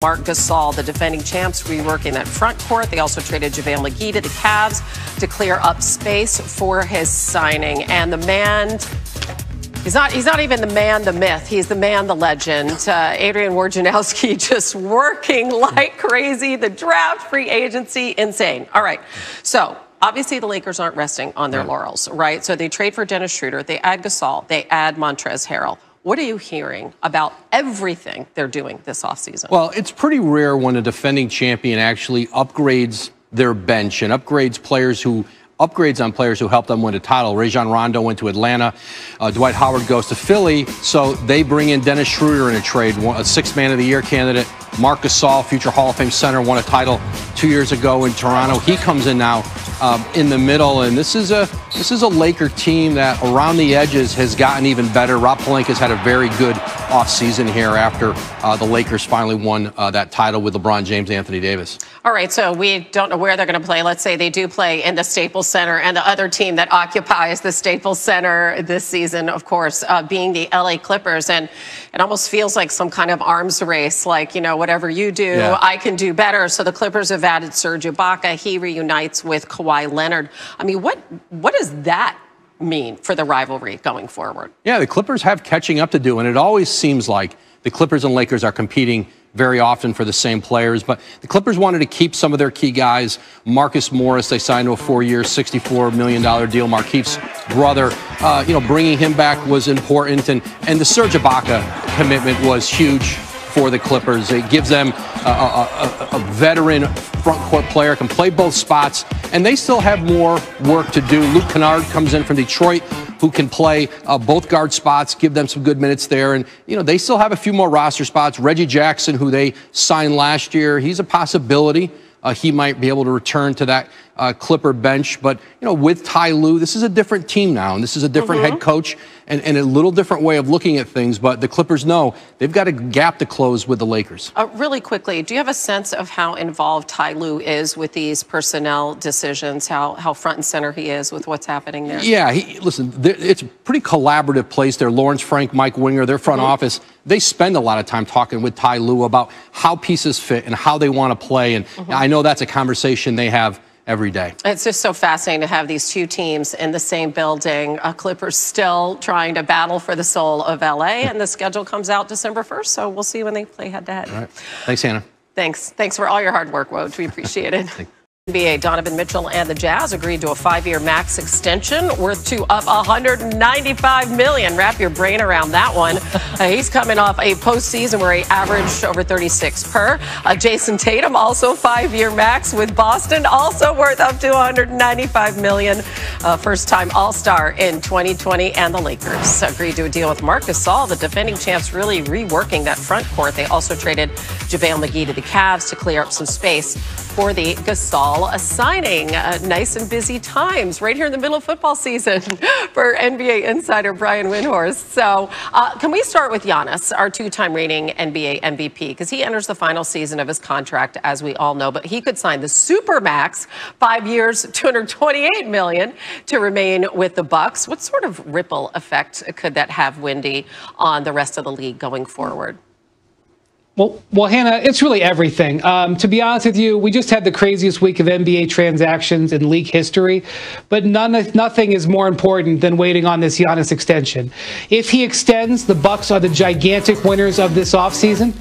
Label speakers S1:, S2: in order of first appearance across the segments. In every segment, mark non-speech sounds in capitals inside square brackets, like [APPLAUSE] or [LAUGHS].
S1: Marc Gasol, the defending champs, reworking that front court. They also traded JaVale McGee to the Cavs to clear up space for his signing. And the man He's not, he's not even the man, the myth. He's the man, the legend. Uh, Adrian Wojnarowski [LAUGHS] just working like crazy. The draft, free agency, insane. All right. So obviously the Lakers aren't resting on their laurels, right? So they trade for Dennis Schroeder. They add Gasol. They add Montrezl Harrell. What are you hearing about everything they're doing this offseason?
S2: Well, it's pretty rare when a defending champion actually upgrades their bench and upgrades players who upgrades on players who helped them win a title. Rajon Rondo went to Atlanta. Uh, Dwight Howard goes to Philly. So they bring in Dennis Schroeder in a trade, a six man of the year candidate. Marc Gasol, future Hall of Fame center, won a title two years ago in Toronto. He comes in now um, in the middle, and this is a this is a Laker team that around the edges has gotten even better. Rob Pelinka has had a very good offseason here after uh, the Lakers finally won uh, that title with LeBron James, Anthony Davis.
S1: All right, so we don't know where they're going to play. Let's say they do play in the Staples Center, and the other team that occupies the Staples Center this season, of course, uh, being the LA Clippers, and it almost feels like some kind of arms race. Like you know, whatever you do,
S2: Yeah.
S1: I can do better. So the Clippers have added Serge Ibaka. He reunites with Kawhi Leonard. I mean, what what does that mean for the rivalry going forward?
S2: Yeah, the Clippers have catching up to do, and it always seems like the Clippers and Lakers are competing very often for the same players. But the Clippers wanted to keep some of their key guys. Marcus Morris, they signed to a four-year, $64 million deal. Markieff's brother, uh, you know, bringing him back was important, and and the Serge Ibaka commitment was huge for the Clippers. It gives them a, a, a, veteran front court player, can play both spots, and they still have more work to do. Luke Kennard comes in from Detroit, who can play uh, both guard spots, give them some good minutes there. And, you know, they still have a few more roster spots. Reggie Jackson, who they signed last year, he's a possibility. Uh, he might be able to return to that uh, Clipper bench. But, you know, with Ty Lue, this is a different team now, and this is a different head coach and, and a little different way of looking at things. But the Clippers know they've got a gap to close with the Lakers.
S1: Uh, really quickly, do you have a sense of how involved Ty Lue is with these personnel decisions? How how front and center he is with what's happening there?
S2: Yeah, he, listen, it's a pretty collaborative place there. Lawrence Frank, Mike Winger, their front office, they spend a lot of time talking with Ty Lue about how pieces fit and how they want to play. And I know that's a conversation they have every day.
S1: It's just so fascinating to have these two teams in the same building. Uh, Clippers still trying to battle for the soul of LA, and the schedule comes out December 1st, so we'll see when they play head to head.
S2: All right. Thanks, Hannah.
S1: Thanks. Thanks for all your hard work, Woj. We appreciate it. NBA Donovan Mitchell and the Jazz agreed to a five-year max extension worth to up 195 million. Wrap your brain around that one. [LAUGHS] Uh, he's coming off a postseason where he averaged over 36 per. Uh, Jayson Tatum also five-year max with Boston, also worth up to 195 million. Uh, first-time All-Star in 2020, and the Lakers agreed to a deal with Marc Gasol, the defending champs, really reworking that front court. They also traded JaVale McGee to the Cavs to clear up some space for the Gasol signing. Uh, nice and busy times right here in the middle of football season [LAUGHS] for NBA insider Brian Windhorst. So, uh, can we start with Giannis, our two-time reigning NBA MVP, because he enters the final season of his contract, as we all know. But he could sign the supermax, five years, 228 million, to remain with the Bucks. What sort of ripple effect could that have, Windy, on the rest of the league going forward?
S3: Well, well, Hannah, it's really everything. Um, to be honest with you, we just had the craziest week of NBA transactions in league history, but none, nothing is more important than waiting on this Giannis extension. If he extends, the Bucks are the gigantic winners of this offseason.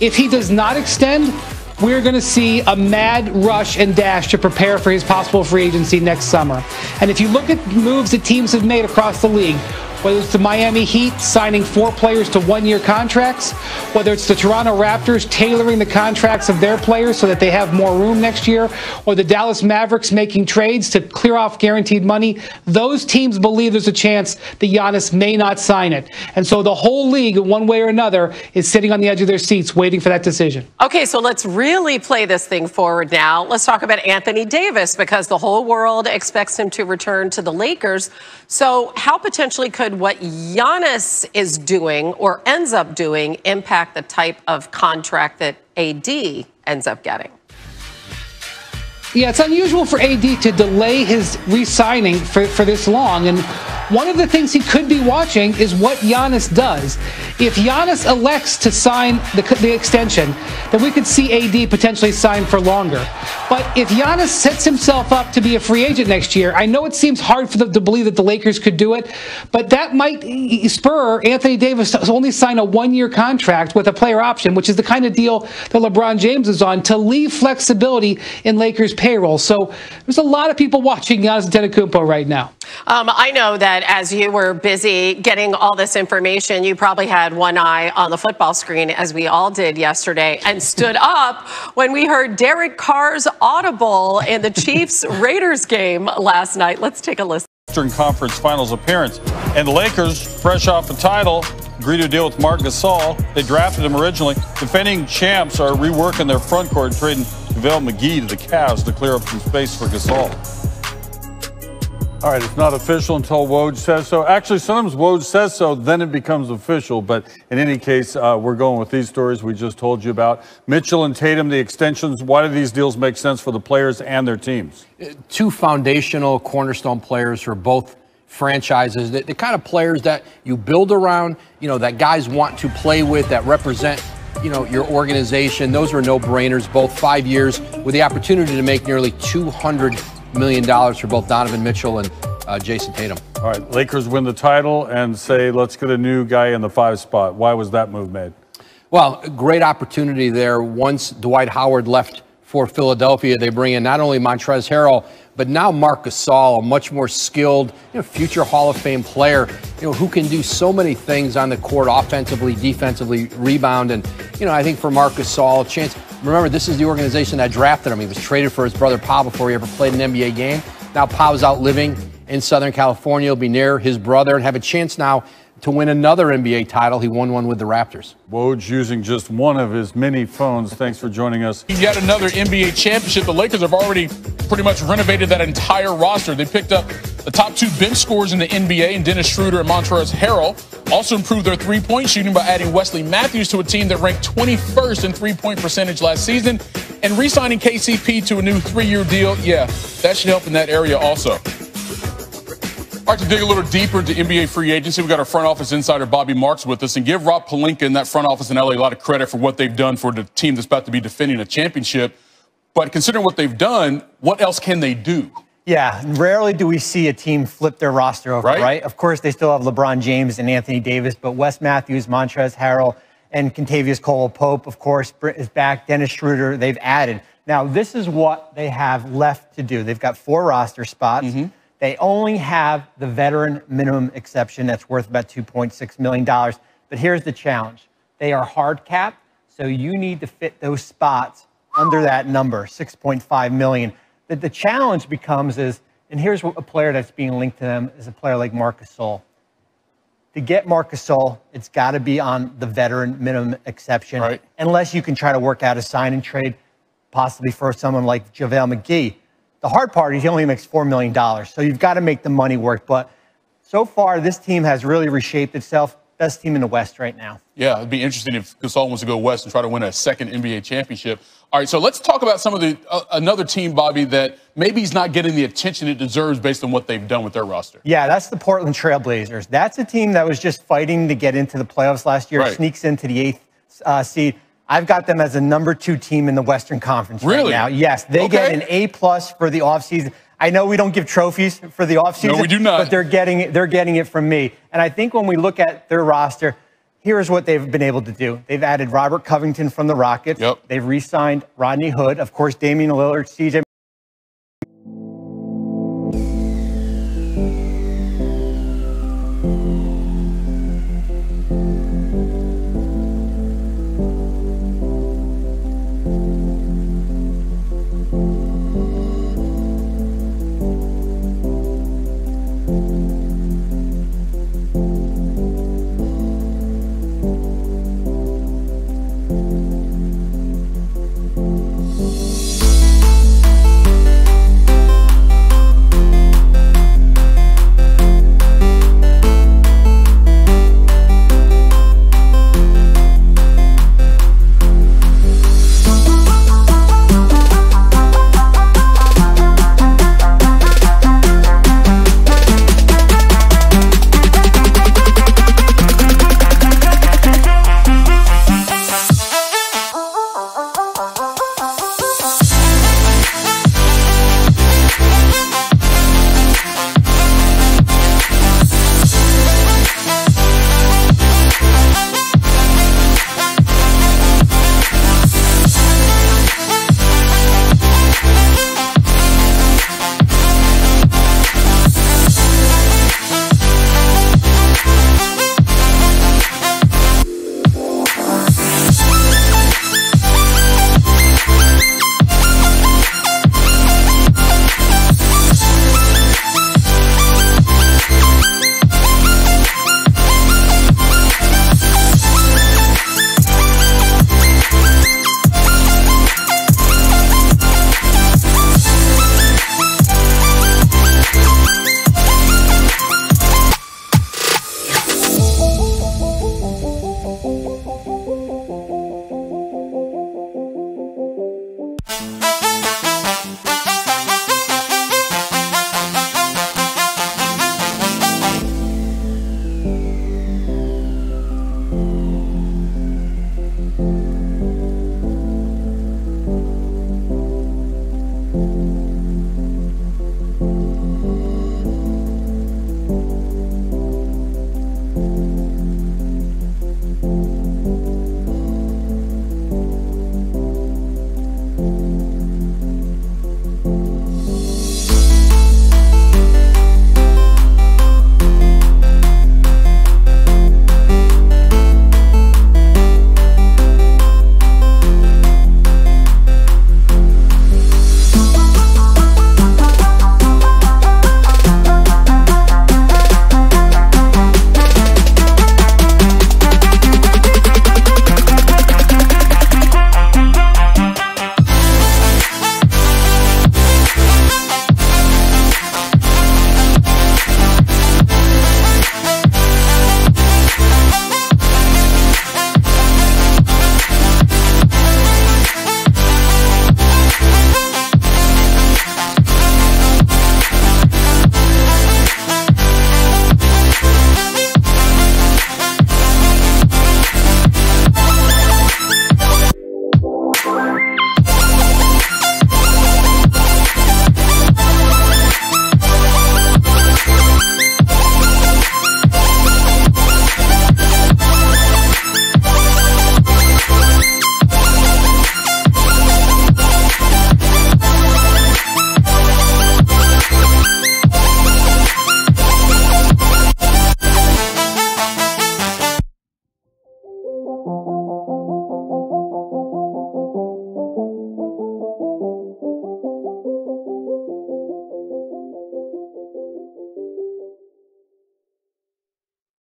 S3: If he does not extend, we're going to see a mad rush and dash to prepare for his possible free agency next summer. And if you look at moves that teams have made across the league, whether it's the Miami Heat signing four players to one year contracts, whether it's the Toronto Raptors tailoring the contracts of their players so that they have more room next year, or the Dallas Mavericks making trades to clear off guaranteed money, those teams believe there's a chance that Giannis may not sign it. And so the whole league, in one way or another, is sitting on the edge of their seats waiting for that decision.
S1: Okay, so let's really play this thing forward now. Let's talk about Anthony Davis because the whole world expects him to return to the Lakers. So, how potentially could what Giannis is doing or ends up doing impact the type of contract that AD ends up getting?
S3: Yeah, it's unusual for AD to delay his re signing for, for this long. And one of the things he could be watching is what Giannis does. If Giannis elects to sign the, the extension, then we could see AD potentially sign for longer. But if Giannis sets himself up to be a free agent next year, I know it seems hard for them to believe that the Lakers could do it, but that might spur Anthony Davis to only sign a one year contract with a player option, which is the kind of deal that LeBron James is on, to leave flexibility in Lakers payroll. So there's a lot of people watching Giannis Antetokounmpo right now.
S1: Um, I know that as you were busy getting all this information, you probably had one eye on the football screen, as we all did yesterday, and stood up when we heard Derek Carr's audible in the Chiefs Raiders game last night. Let's take a listen.
S4: Eastern Conference Finals appearance. And the Lakers, fresh off the title, agreed to deal with Marc Gasol. They drafted him originally. Defending champs are reworking their front court, trading JaVale McGee to the Cavs to clear up some space for Gasol. All right, it's not official until Woj says so. Actually, sometimes Woj says so, then it becomes official. But in any case, uh, we're going with these stories we just told you about. Mitchell and Tatum, the extensions. Why do these deals make sense for the players and their teams?
S2: Two foundational cornerstone players for both franchises. The, the kind of players that you build around, you know, that guys want to play with, that represent you know your organization those were no brainers both five years with the opportunity to make nearly 200 million dollars for both Donovan Mitchell and uh, Jayson Tatum.
S4: All right, Lakers win the title and say, let's get a new guy in the five spot. Why was that move made?
S2: Well, great opportunity there. Once Dwight Howard left for Philadelphia, they bring in not only Montrezl Harrell, but now Marc Gasol, a much more skilled, you know, future Hall of Fame player, you know, who can do so many things on the court, offensively, defensively, rebound, and you know, I think for Marc Gasol, a chance. Remember, this is the organization that drafted him. He was traded for his brother Pau before he ever played an NBA game. Now Pau's out living in Southern California. He'll be near his brother and have a chance now to win another NBA title. He won one with the Raptors.
S4: Woj using just one of his many phones. Thanks for joining us.
S5: Yet another NBA championship. The Lakers have already pretty much renovated that entire roster. They picked up the top two bench scorers in the NBA, and Dennis Schroeder and Montrezl Harrell. Also improved their three point shooting by adding Wesley Matthews to a team that ranked 21st in three point percentage last season. And re signing KCP to a new three year deal. Yeah, that should help in that area also. All right, to dig a little deeper into NBA free agency, we've got our front office insider Bobby Marks with us, and give Rob Pelinka and that front office in LA a lot of credit for what they've done for the team that's about to be defending a championship. But considering what they've done, what else can they do?
S6: Yeah, rarely do we see a team flip their roster over, right? right? Of course, they still have LeBron James and Anthony Davis, but Wes Matthews, Montrezl Harrell, and Kentavious Caldwell-Pope, of course, is back. Dennis Schroeder, they've added. Now, this is what they have left to do. They've got four roster spots. Mm-hmm. They only have the veteran minimum exception that's worth about $2.6 million. But here's the challenge they are hard capped, so you need to fit those spots under that number, 6.5 million. The, the challenge becomes is, and here's a player that's being linked to them is a player like Marcus Gasol. To get Marcus Gasol, it's got to be on the veteran minimum exception, right. unless you can try to work out a sign and trade, possibly for someone like JaVale McGee. The hard part is he only makes $4 million. So you've got to make the money work. But so far, this team has really reshaped itself. Best team in the West right now.
S5: Yeah, it'd be interesting if Gasol wants to go West and try to win a second NBA championship. All right, so let's talk about some of the uh, another team, Bobby, that maybe he's not getting the attention it deserves based on what they've done with their roster.
S6: Yeah, that's the Portland Trailblazers. That's a team that was just fighting to get into the playoffs last year, right. sneaks into the eighth uh, seed. I've got them as a number two team in the Western Conference
S5: really?
S6: right now. Yes, they okay. get an A plus for the offseason. I know we don't give trophies for the offseason.
S5: No, we do not.
S6: But they're getting it, they're getting it from me. And I think when we look at their roster, here's what they've been able to do. They've added Robert Covington from the Rockets.
S5: Yep.
S6: They've re-signed Rodney Hood. Of course, Damian Lillard, CJ